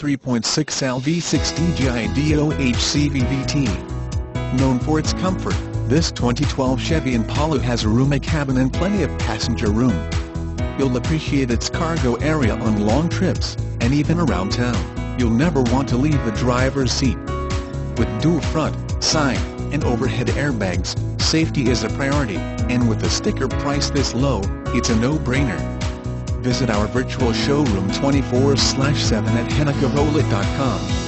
3.6L V6 DGI DOHC VVT. Known for its comfort, this 2012 Chevy Impala has a roomy cabin and plenty of passenger room. You'll appreciate its cargo area on long trips, and even around town, you'll never want to leave the driver's seat. With dual front, side, and overhead airbags, safety is a priority, and with a sticker price this low, it's a no-brainer. Visit our virtual showroom 24-7 at hennachevrolet.com.